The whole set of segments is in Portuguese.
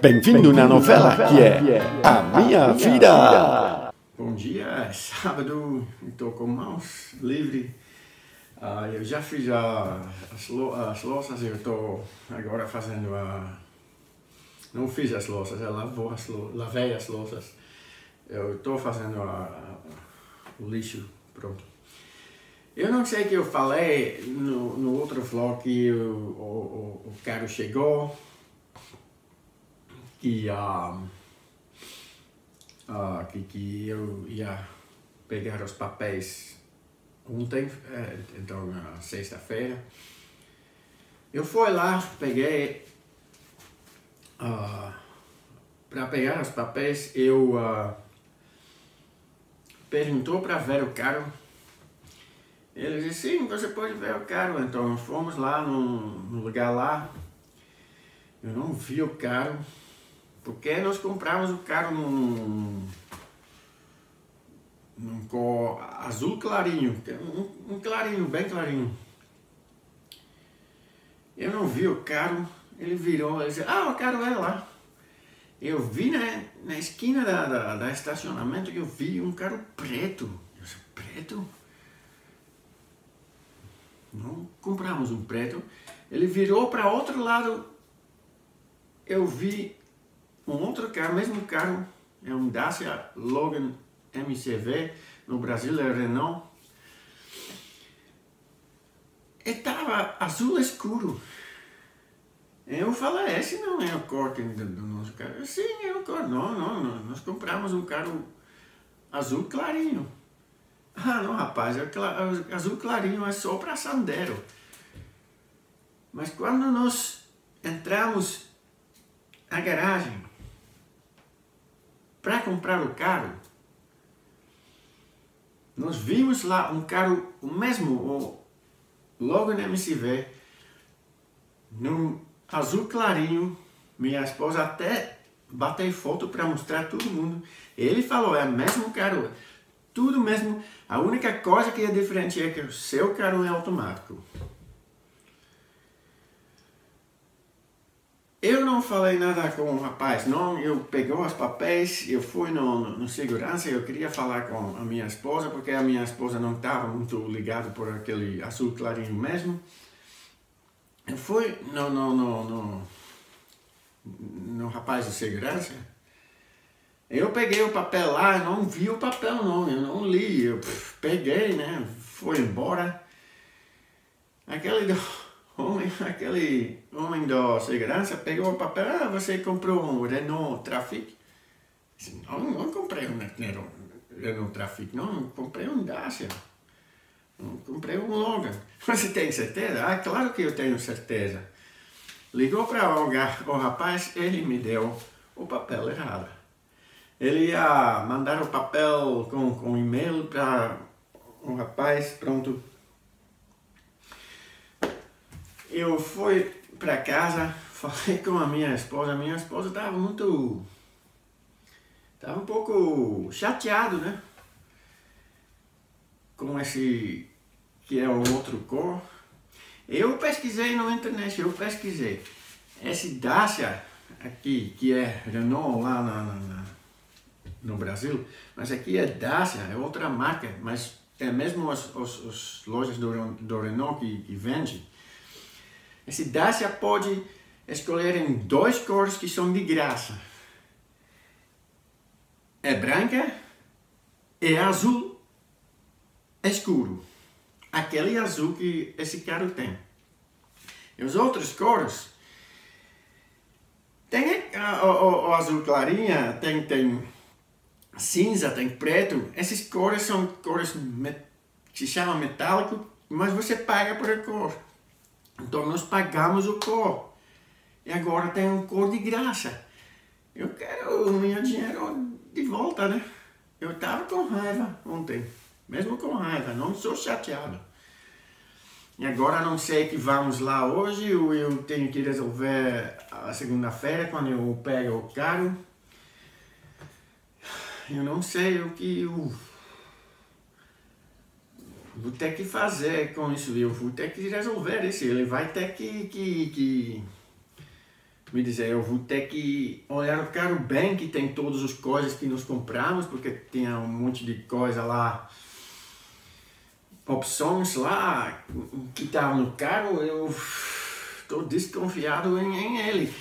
Bem-vindo na novela que é A Minha Vida. Bom dia, é sábado, estou com mãos livres. Ah, eu já fiz a, as, lo, as louças, eu estou agora fazendo a... Não fiz as louças, eu lavou as, lavei as louças. Eu estou fazendo a, a, o lixo pronto. Eu não sei que eu falei no, no outro vlog que o, o, o carro chegou, que, uh, uh, que, que eu ia pegar os papéis ontem, é, então na sexta-feira. Eu fui lá, peguei, uh, para pegar os papéis, eu uh, perguntou para ver o carro. Ele disse, sim, você pode ver o carro. Então fomos lá no lugar lá. Eu não vi o carro. Porque nós compramos o carro num, num cor azul clarinho, é um, um clarinho, bem clarinho. Eu não vi o carro, ele virou, ele disse, ah, o carro é lá. Eu vi na, na esquina da, da, da estacionamento eu vi um carro preto. Eu disse, preto? Não compramos um preto. Ele virou para outro lado. Eu vi um outro carro, mesmo carro, é um Dacia Logan MCV, no Brasil é Renault. Estava azul escuro. Eu falei, esse não é o corte do, do nosso carro. Sim, é o corte. Não, não, não, nós compramos um carro azul clarinho. Ah, não, rapaz, é azul clarinho é só para Sandero. Mas quando nós entramos na garagem, para comprar o carro, nós vimos lá um carro, o mesmo, logo no MCV, num azul clarinho. Minha esposa até bateu foto para mostrar todo mundo. Ele falou, é o mesmo carro, tudo mesmo. A única coisa que é diferente é que o seu carro é automático. Eu não falei nada com o rapaz, não. Eu pegou os papéis, eu fui no, no, no, segurança, eu queria falar com a minha esposa, porque a minha esposa não estava muito ligada por aquele azul clarinho mesmo. Eu fui no, no, no, no, no rapaz de segurança, eu peguei o papel lá, não vi o papel não, eu não li, eu peguei, né, foi embora. Aquele homem, aquele homem da segurança pegou o papel, ah, você comprou um Renault Trafic? Não, não comprei um Renault Trafic, não, comprei um Dacia. Não, comprei um Logan. Você tem certeza? Ah, claro que eu tenho certeza. Ligou para o, o rapaz, ele me deu o papel errado. Ele ia mandar o papel com, com e-mail para um rapaz, pronto, eu fui para casa, falei com a minha esposa, minha esposa estava muito. estava um pouco chateado, né? Com esse que é o outro cor. Eu pesquisei na internet, eu pesquisei. Esse Dacia aqui, que é Renault lá na, na, no Brasil, mas aqui é Dacia, é outra marca, mas é mesmo as, as lojas do, do Renault que, que vende esse Dacia pode escolher em dois cores que são de graça. É branca e azul escuro. Aquele azul que esse carro tem. E os outros cores tem o, o, o, azul clarinha, tem, tem cinza, tem preto. Essas cores são cores que se chama metálico, mas você paga por a cor. Então nós pagamos o cor. E agora tem um cor de graça. Eu quero o meu dinheiro de volta, né? Eu estava com raiva ontem. Mesmo com raiva, não sou chateado. E agora não sei que vamos lá hoje, ou eu tenho que resolver a segunda-feira quando eu pego o carro. Eu não sei o que eu vou ter que fazer com isso, eu vou ter que resolver isso, ele vai ter que, que, que me dizer, eu vou ter que olhar o carro bem, que tem todas as coisas que nós compramos, porque tinha um monte de coisa lá, opções lá que estavam no carro, eu estou desconfiado em, em, ele.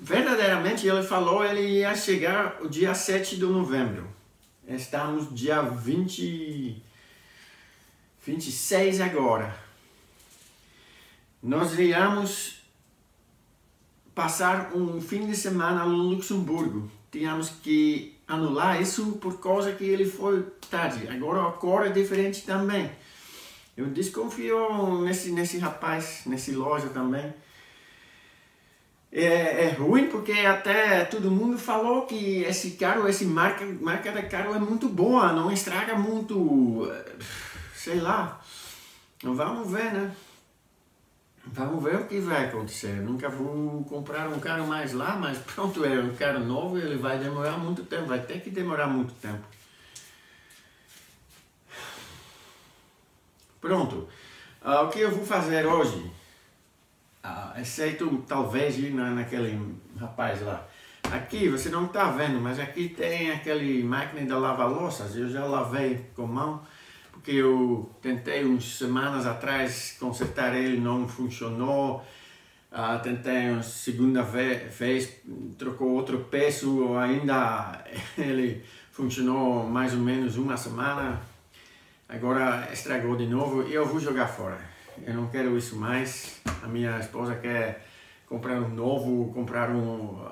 Verdadeiramente, ele falou ele ia chegar o dia 7 de novembro. Estamos dia 20, 26 agora. Nós viemos passar um fim de semana no Luxemburgo. Tínhamos que anular isso por causa que ele foi tarde. Agora a cor é diferente também. Eu desconfio nesse, nesse rapaz, nesse loja também. É, é, ruim porque até todo mundo falou que esse carro, esse marca, marca da carro é muito boa, não estraga muito, sei lá. Vamos ver, né? Vamos ver o que vai acontecer. Nunca vou comprar um carro mais lá, mas pronto, é um carro novo, ele vai demorar muito tempo, vai ter que demorar muito tempo. Pronto. Uh, o que eu vou fazer hoje? Uh, exceto talvez ir na, naquele rapaz lá. Aqui você não está vendo, mas aqui tem aquele máquina de lavar louças. Eu já lavei com mão porque eu tentei umas semanas atrás consertar ele, não funcionou. Uh, tentei uma segunda vez, trocou outro peso, ainda ele funcionou mais ou menos uma semana. Agora estragou de novo e eu vou jogar fora. Eu não quero isso mais. A minha esposa quer comprar um novo, comprar um,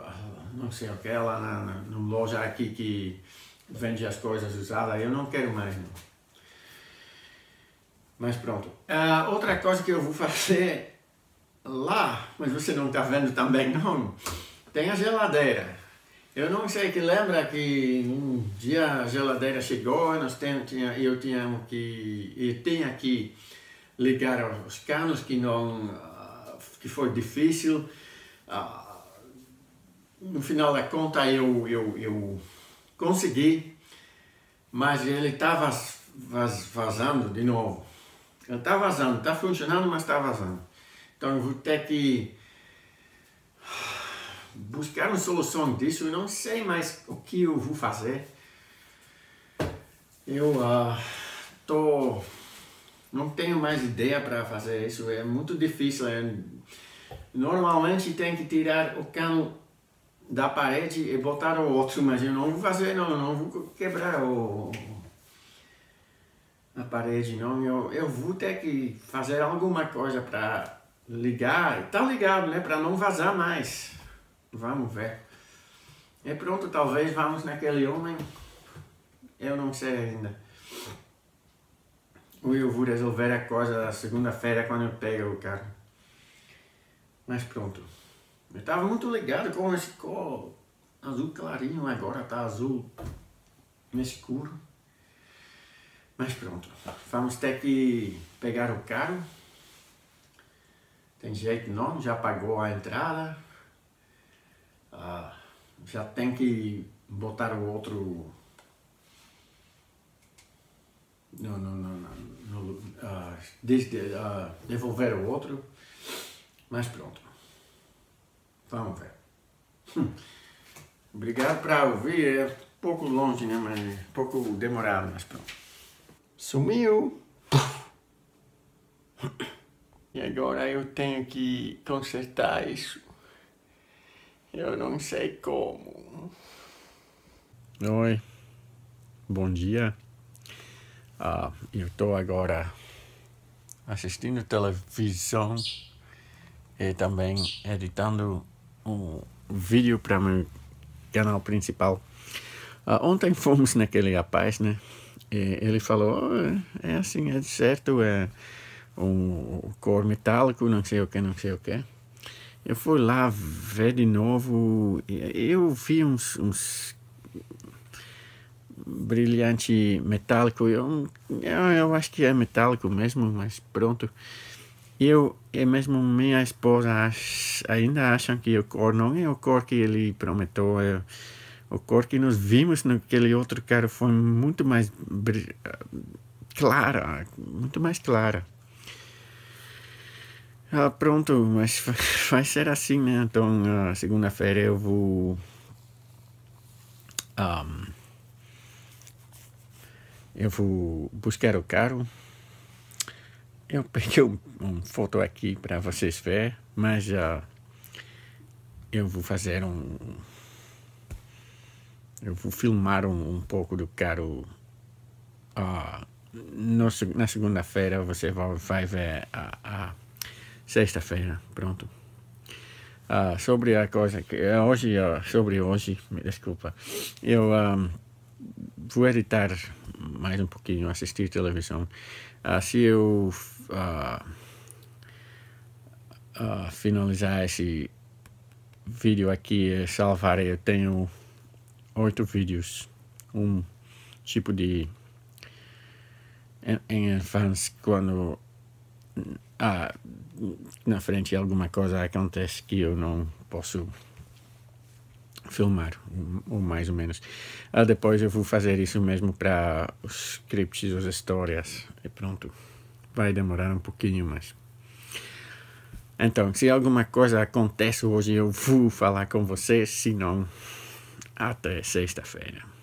não sei o que, lá na, na, na loja aqui que vende as coisas usadas. Eu não quero mais. Não. Mas pronto. Uh, outra coisa que eu vou fazer lá, mas você não está vendo também não, tem a geladeira. Eu não sei que lembra que um dia a geladeira chegou, nós tem, tinha, eu tinha que eu tinha que ligar os canos que não uh, que foi difícil. Uh, no final da conta eu, eu, eu consegui, mas ele estava vazando de novo. Está vazando, está funcionando, mas está vazando. Então eu vou ter que buscar uma solução disso. Eu não sei mais o que eu vou fazer. Eu uh, tô, não tenho mais ideia para fazer isso. É muito difícil. É, normalmente tem que tirar o cano da parede e botar o outro, mas eu não vou fazer, não, não vou quebrar o, parede, não. Eu, eu vou ter que fazer alguma coisa para ligar. Tá ligado, né? Para não vazar mais. Vamos ver. E pronto, talvez vamos naquele homem. Eu não sei ainda. Ou eu vou resolver a coisa segunda-feira quando eu pego o carro. Mas pronto. Eu estava muito ligado com esse cor azul clarinho, agora tá azul escuro. Mas pronto, vamos ter que pegar o carro. Tem jeito não, já pagou a entrada. Ah, já tem que botar o outro. Não, não, não, não. no, desde, ah, devolver o outro. Mas pronto. Vamos ver. Hum. Obrigado para ouvir. É um pouco longe, né? Mas um pouco demorado, mas pronto. Sumiu. E agora eu tenho que consertar isso. Eu não sei como. Oi, bom dia. Uh, eu estou agora assistindo televisão e também editando um vídeo para meu canal principal. Uh, ontem fomos naquele rapaz, né? Ele falou, oh, é assim, é certo, é um cor metálico, não sei o que, não sei o que. Eu fui lá ver de novo, eu vi uns, uns brilhante metálico, eu, eu, eu acho que é metálico mesmo, mas pronto. Eu e mesmo minha esposa ainda acham que o cor não é o cor que ele prometeu. Eu, o cor que nós vimos naquele outro cara foi muito mais clara, muito mais clara. Ah, pronto, mas vai ser assim, né? Então, uh, segunda-feira eu vou. Um, eu vou buscar o carro. Eu peguei uma um foto aqui para vocês verem, mas uh, eu vou fazer um. Eu vou filmar um, um pouco do carro. Uh, no, na segunda-feira você vai, vai ver a, a Sexta-feira, pronto. Ah, sobre a coisa que eh, hoje, uh, sobre hoje, me desculpa, eu vou editar mais um pouquinho, assistir televisão. Uh, se eu finalizar esse vídeo aqui, salvar, eu tenho oito vídeos, um tipo de em, advance quando ah, na frente alguma coisa acontece que eu não posso filmar, ou mais ou menos. Ah, depois eu vou fazer isso mesmo para os scripts, as histórias, e pronto. Vai demorar um pouquinho, mas... Então, se alguma coisa acontece hoje, eu vou falar com vocês, se não, até sexta-feira.